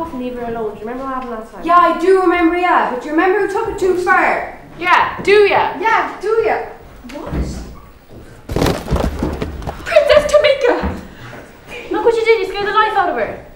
back off and leave her alone. Do you remember what happened last time? Yeah, I do remember, yeah, but you remember who took it too far? Yeah, do ya? Yeah, do ya? What? Princess Tamika! Look what you did, you scared the life out of her.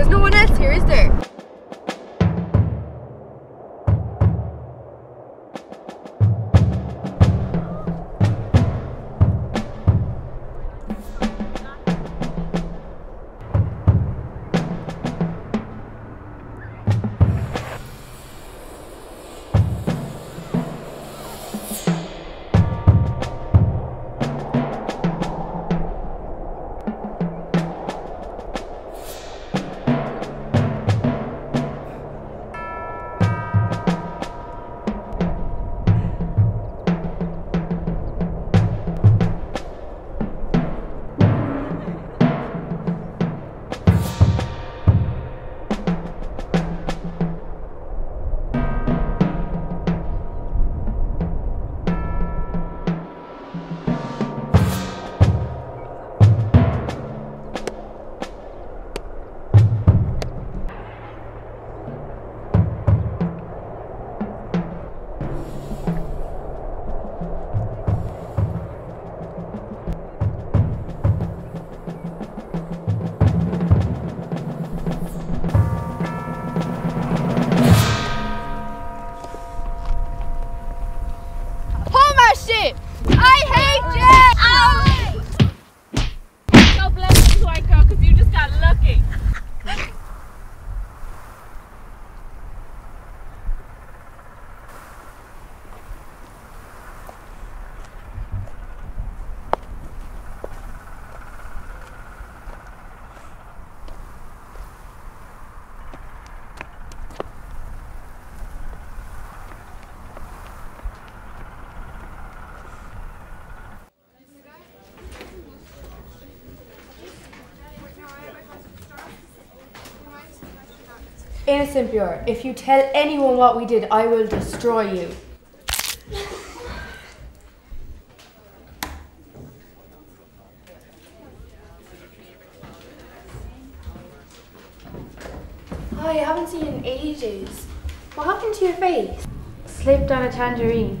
There's no one else here, is there? Innocent Björn, if you tell anyone what we did, I will destroy you. Hi, I haven't seen you in ages. What happened to your face? Slipped on a tangerine.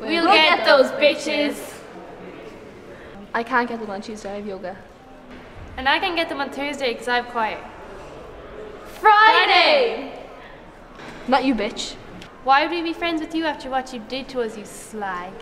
We'll get those bitches. I can't get them on Tuesday, I have yoga. And I can get them on Thursday because I have choir. Friday! Not you, bitch. Why would we be friends with you after what you did to us, you slag?